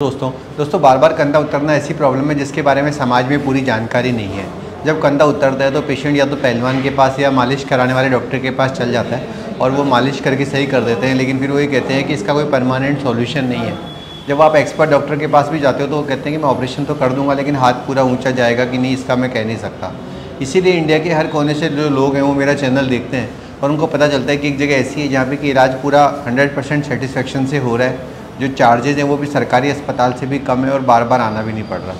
दोस्तों दोस्तों बार बार कंधा उतरना ऐसी प्रॉब्लम है जिसके बारे में समाज में पूरी जानकारी नहीं है। जब कंधा उतरता है तो पेशेंट या तो पहलवान के पास या मालिश कराने वाले डॉक्टर के पास चल जाता है और वो मालिश करके सही कर देते हैं, लेकिन फिर वो ये कहते हैं कि इसका कोई परमानेंट सॉल्यूशन नहीं है। जब आप एक्सपर्ट डॉक्टर के पास भी जाते हो तो वो कहते हैं कि मैं ऑपरेशन तो कर दूँगा, लेकिन हाथ पूरा ऊँचा जाएगा कि नहीं, इसका मैं कह नहीं सकता। इसीलिए इंडिया के हर कोने से जो लोग हैं, वो मेरा चैनल देखते हैं और उनको पता चलता है कि एक जगह ऐसी है जहाँ पर कि इलाज पूरा 100 परसेंट सेटिस्फेक्शन से हो रहा है। जो चार्जेज हैं वो भी सरकारी अस्पताल से भी कम है और बार बार आना भी नहीं पड़ रहा।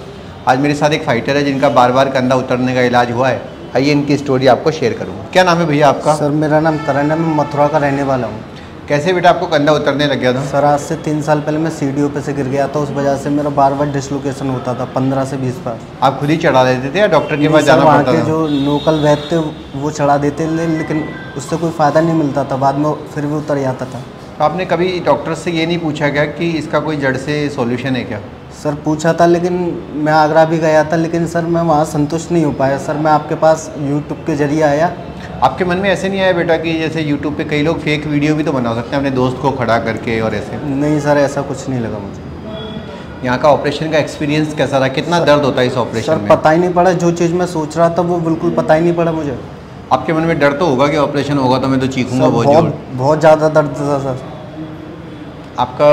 आज मेरे साथ एक फाइटर है जिनका बार बार कंधा उतरने का इलाज हुआ है। आइए इनकी स्टोरी आपको शेयर करूँगा क्या नाम है भैया आपका? सर मेरा नाम करण है मैं मथुरा का रहने वाला हूँ। कैसे बेटा आपको कंधा उतरने लग गया था? सर आज से तीन साल पहले मैं सीढ़ियों पे से गिर गया था उस वजह से मेरा बार बार डिसलोकेशन होता था पंद्रह से बीस बार। आप खुद ही चढ़ा देते थे या डॉक्टर के पास जाना पड़ता था? जो लोकल वैद्य थे वो चढ़ा देते थे लेकिन उससे कोई फ़ायदा नहीं मिलता था बाद में फिर भी उतर जाता था। आपने कभी डॉक्टर से ये नहीं पूछा क्या कि इसका कोई जड़ से सॉल्यूशन है क्या? सर पूछा था लेकिन मैं आगरा भी गया था लेकिन सर मैं वहाँ संतुष्ट नहीं हो पाया। सर मैं आपके पास यूट्यूब के ज़रिए आया। आपके मन में ऐसे नहीं आया बेटा कि जैसे यूट्यूब पे कई लोग फेक वीडियो भी तो बना सकते हैं अपने दोस्त को खड़ा करके और ऐसे? नहीं सर ऐसा कुछ नहीं लगा मुझे। यहाँ का ऑपरेशन का एक्सपीरियंस कैसा रहा? कितना दर्द होता है इस ऑपरेशन में? पता ही नहीं पड़ा जो चीज़ मैं सोच रहा था वो बिल्कुल पता ही नहीं पड़ा मुझे। आपके मन में डर तो होगा कि ऑपरेशन होगा तो मैं तो चीखूँगा बहुत बहुत ज़ोर। बहुत ज़्यादा दर्द था सर। आपका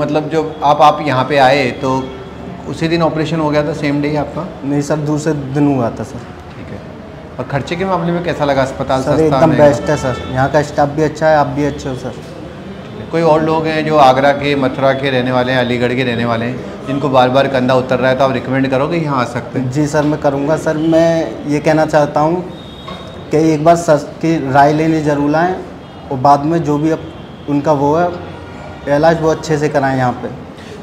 मतलब जब आप आप यहाँ पे आए तो उसी दिन ऑपरेशन हो गया था सेम डे आपका? नहीं सर दूसरे दिन हुआ था सर। ठीक है। और खर्चे के मामले में कैसा लगा अस्पताल सर एकदम बेस्ट है सर। यहाँ का स्टाफ भी अच्छा है आप भी अच्छे हो सर। कोई और लोग हैं जो आगरा के मथुरा के रहने वाले हैं अलीगढ़ के रहने वाले हैं जिनको बार बार कंधा उतर रहा है तो आप रिकमेंड करोगे यहाँ आ सकते हैं? जी सर मैं करूँगा सर। मैं ये कहना चाहता हूँ कि एक बार सर की राय लेने ज़रूर आएँ और बाद में जो भी अब उनका वो है, इलाज वो अच्छे से कराएँ यहाँ पे।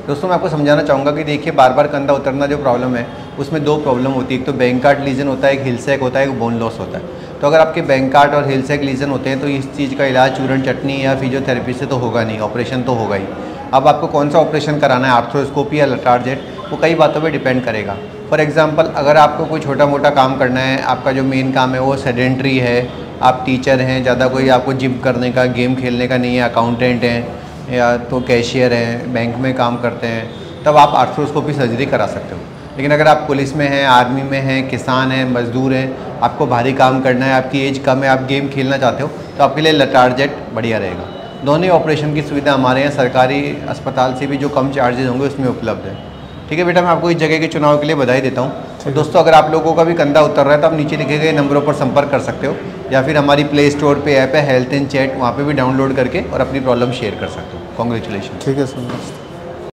दोस्तों, मैं आपको समझाना चाहूँगा कि देखिए बार बार कंधा उतरना जो प्रॉब्लम है, उसमें दो प्रॉब्लम होती है। एक तो बैंकार्ड लीजन होता है, एक हिलसैक होता है, एक बोन लॉस होता है। तो अगर आपके बैंकार्ड और हिलसैक लीजन होते हैं तो इस चीज़ का इलाज चूरन, चटनी या फिजियोथेरेपी से तो होगा नहीं ऑपरेशन तो होगा ही। अब आपको कौन सा ऑपरेशन कराना है आर्थ्रोस्कोपी या लटारजेट वो कई बातों पर डिपेंड करेगा। फॉर एग्ज़ाम्पल अगर आपको कोई छोटा मोटा काम करना है, आपका जो मेन काम है वो सेडेंट्री है, आप टीचर हैं, ज़्यादा कोई आपको जिम करने का गेम खेलने का नहीं है अकाउंटेंट हैं, या तो कैशियर हैं बैंक में काम करते हैं, तब आप आर्थ्रोस्कोपी सर्जरी करा सकते हो। लेकिन अगर आप पुलिस में हैं आर्मी में हैं, किसान हैं, मजदूर हैं, आपको भारी काम करना है, आपकी एज कम है, आप गेम खेलना चाहते हो तो आपके लिए लटारजेट बढ़िया रहेगा। दोनों ही ऑपरेशन की सुविधा हमारे यहाँ सरकारी अस्पताल से भी जो कम चार्जेज होंगे, उसमें उपलब्ध है। ठीक है बेटा मैं आपको इस जगह के चुनाव के लिए बधाई देता हूँ। दोस्तों अगर आप लोगों का भी कंधा उतर रहा है तो आप नीचे लिखे गए नंबरों पर संपर्क कर सकते हो या फिर हमारी प्ले स्टोर पर ऐप है हेल्थ एंड चैट वहाँ पर भी डाउनलोड करके और अपनी प्रॉब्लम शेयर कर सकते हो। कॉन्ग्रेचुलेशन ठीक है सर